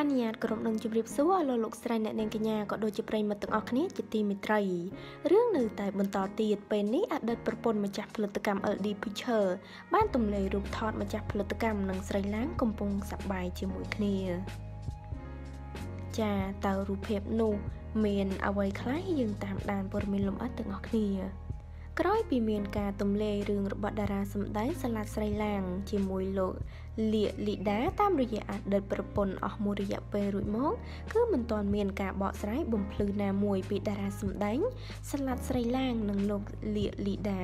អនុញ្ញាតក្រុមនឹងជម្រាបសួរលោកលោកស្រីអ្នកនាងកញ្ញាក៏ដូចជាប្រិយមិត្តទាំងអស់គ្នាជាទីមេត្រីរឿងនៅតែបន្តទៀតពេលនេះអតីតប្រពន្ធម្ចាស់ផលិតកម្ម LD Picture បានទម្លាយរូបថតម្ចាស់ផលិតកម្មនិងស្រីឡាងកំពុងសប្បាយជាមួយគ្នាចាតើរូបភាពនោះ មានអ្វីខ្លះយើងតាមដានព័ត៌មានលម្អិតទាំងអស់គ្នា ក្រោយពីមានការទម្លាយរឿងរបស់តារាសម្ដែងសាឡាត់ស្រីឡាង ជាមួយលោកលៀកលីដាតាមរយៈអតីតប្រពន្ធអស់មួយរយៈពេលរួចមកគឺមិនទាន់មានការបកស្រាយបំភ្លឺណាមួយពីតារាសម្ដែងសាឡាត់ស្រីឡាងនិងលោកលៀកលីដា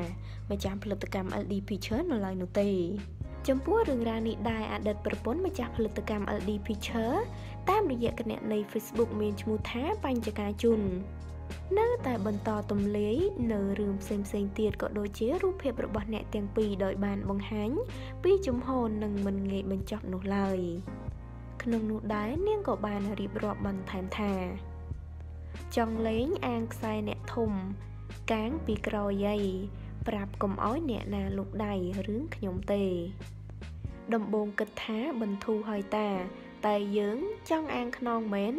ម្ចាស់ផលិតកម្ម LD Picture នៅឡើយនោះទេចំពោះរឿងរ៉ាវនេះដែរអតីតប្រពន្ធម្ចាស់ផលិតកម្ម LD Picture តាមរយៈគណនី Facebook មានឈ្មោះថាបញ្ចការជុន នៅតែបន្តទម្លាយនៅរឿងផ្សេងផ្សេងទៀតក៏ដូចជារូបភាពរបស់អ្នកទាំងពីរដោយបានបង្ហាញពីជំហរនិងមិនងាយបញ្ចប់នោះឡើយក្នុងនោះដែរនាងក៏បានរៀបរាប់បន្ថែមថាចង់លេងអាងខ្សែអ្នកធំកាងពីក្រយាយប្រាប់កុំអោយអ្នកណាលុកដៃរឿងខ្ញុំទេ ដំបងគិតថាបន្ធូរហើយតា តែយើងចង់អាងខ្នងមែន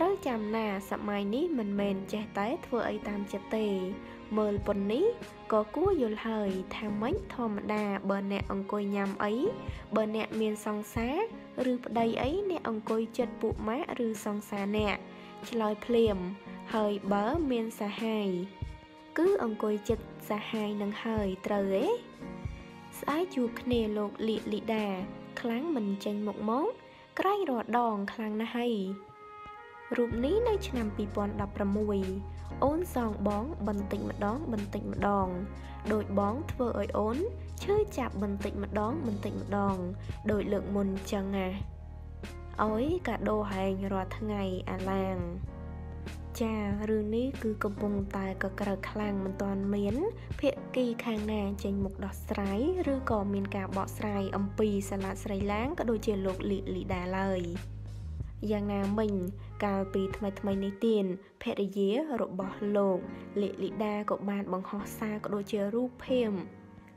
ត្រូវចាំណាសម័យនេះមិនមែនចេះតែធ្វើអីតាមចិត្តទេ មើលប៉ុននេះក៏គួរយល់ហើយថាម៉េចធម្មតាបើអ្នកអង្គុយញ៉ាំអីបើអ្នកមានសង្សារឬប្តីអីអ្នកអង្គុយចិត្តពួកម៉ាក់ឬសង្សារអ្នកឆ្លើយភ្លាម ហើយបើមានសហាយគឺអង្គុយចិត្តសហាយនឹងហើយត្រូវទេស្អែកជួបគ្នាលោកលីលីដា ខ្លាំងមិនចេញមុខមកក្រែងរដងខ្លាំងណាស់ហើយ រូបនេះនៅឆ្នាំ2016អូនសងបងបន្តិចម្ដងបន្តិចម្ដង ដោយបងធ្វើឲ្យអូនឈឺចាប់បន្តិចម្ដងបន្តិចម្ដង ដោយលើកមុនចឹងណាអើយកាដូហែងរាល់ថ្ងៃអាឡាងចារឿងនេះគឺកំពុងតែកក្រើខ្លាំងមិនទាន់មានភាគីខាងណាចេញមុខដោះស្រាយឬក៏មានការបកស្រាយអំពីសាឡាស្រីឡាងក៏ដូចជាលោកលីលីដាឡើយ យ៉ាងណាមិញ កាលពីថ្មីថ្មីនេះទៀតភរិយារបស់លោកលីលីដាក៏បានបង្ហោះសារក៏ដូចជារូបភាព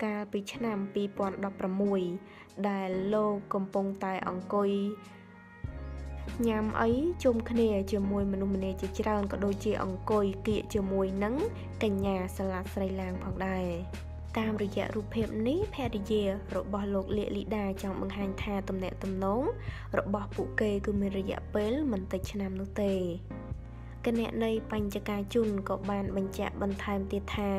កាលពីឆ្នាំ2016ដែលលោកកំពុងតែអង្គុយញ៉ាំអីជុំគ្នាជាមួយមនុស្សម្នាជាច្រើនក៏ដូចជាអង្គុយគៀកជាមួយនឹងកញ្ញាសាឡាស្រីឡាងផងដែរ តាមរយៈរូបភាពនេះភរិយារបស់លោកលៀកលីដាចង់បង្ហាញថាទំនាក់ទំនងរបស់ពួកគេគឺមានរយៈពេលមិនតិចឆ្នាំនោះទេគណនីបញ្ចការជុនក៏បានបញ្ជាក់បន្ថែមទៀតថា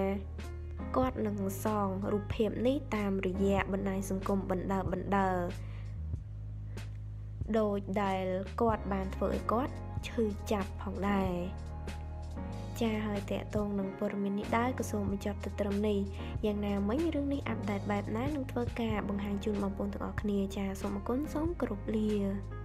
គាត់នឹងសងរូបភាពនេះតាមរយៈបណ្ដាញសង្គមបណ្ដើបណ្ដើដោយដែលគាត់បានធ្វើឲ្យគាត់ឈឺចាប់ផងដែរ ចាហើយតកតងនឹងព័ត៌មាននេះដែរក៏សូមបញ្ចប់ទៅត្រឹមនេះយ៉ាងណាមិញរឿងនេះអាប់ដេតបែបណានឹងធ្វើការបង្ហាញជូនបងប្អូនទាំងអស់គ្នាចាសូមអរគុណសូមគោរពលា